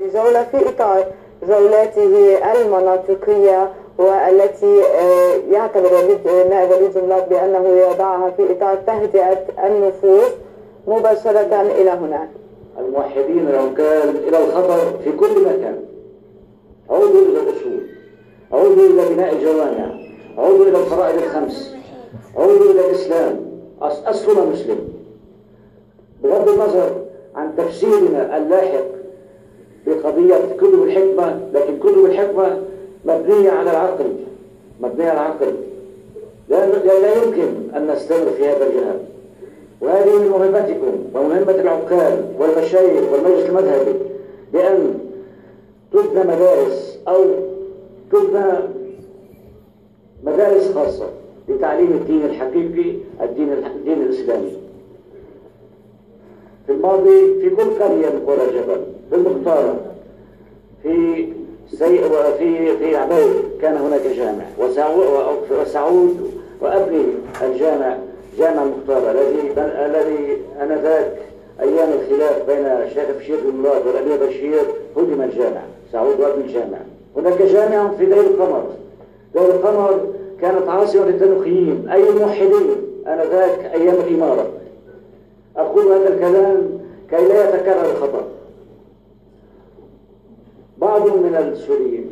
جولة في إطار جولاته المناطقية والتي آه، يعتبر نائب وليد جنبلاط بأنه يضعها في إطار تهدئة النفوس مباشرة إلى هناك. الموحدين العكال إلى الخطر في كل مكان. عودوا إلى الأصول عودوا إلى بناء الجوامع عودوا إلى الفرائض الخمس عودوا إلى الإسلام. أصلنا مسلم. بغض النظر عن تفسيرنا اللاحق بقضية كتب الحكمة لكن كتب الحكمة مبنية على العقل مبنية على العقل. لا, لا يمكن أن نستمر في هذا الجهاد. وهذه من مهمتكم ومهمة العقال والمشايخ والمجلس المذهبي بأن تبنى مدارس أو تبنى مدارس خاصة لتعليم الدين الحقيقي الدين الدين الإسلامي. في الماضي في كل قرية من قرى الجبل في المختارة في سي... في في عبيد كان هناك جامع. وسعود وابني الجامع. جامع المختار الذي الذي آنذاك أيام الخلاف بين الشيخ بشير بن مراد والامير بشير هدم الجامع. سعود وابن الجامع. هناك جامع في دير القمر. دير القمر كانت عاصمة للتنوخيين أي الموحدين آنذاك أيام الإمارة. أقول هذا الكلام كي لا يتكرر الخطأ. بعض من السوريين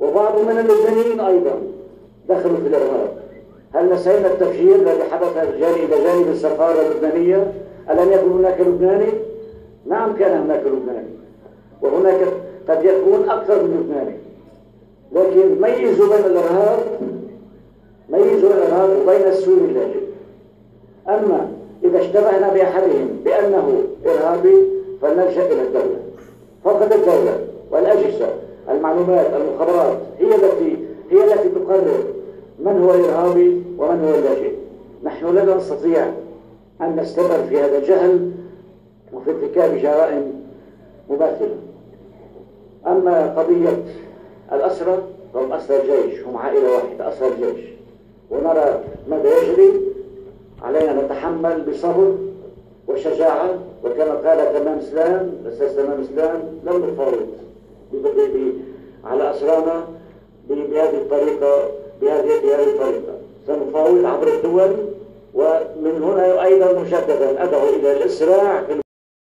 وبعض من اللبنانيين أيضا دخلوا في الإرهاب. هل نسينا التفجير الذي حدث إلى جانب السفارة اللبنانية؟ ألم يكن هناك لبناني؟ نعم كان هناك لبناني وهناك قد يكون أكثر من لبناني. لكن ميزوا بين الإرهاب ميزوا الإرهاب وبين السوري اللاجئ. أما إذا اشتبهنا بأحدهم بأنه إرهابي فلنلجأ إلى الدولة. فقط الدولة والأجهزة المعلومات المخابرات هي التي هي التي تقرر من هو الإرهابي ومن هو اللاجئ. نحن لا نستطيع أن نستمر في هذا الجهل وفي ارتكاب جرائم مماثلة أما قضية الأسرى فهم أسرى الجيش هم عائلة واحدة أسرى الجيش. ونرى ماذا يجري. علينا نتحمل بصبر وشجاعة وكما قال تمام اسلام الأستاذ تمام اسلام لم نفاوض على اسرانا بهذه الطريقة بهذه بهذه الطريقة. سنفاوض عبر الدول ومن هنا أيضا مجددا أدعو إلى الإسراع في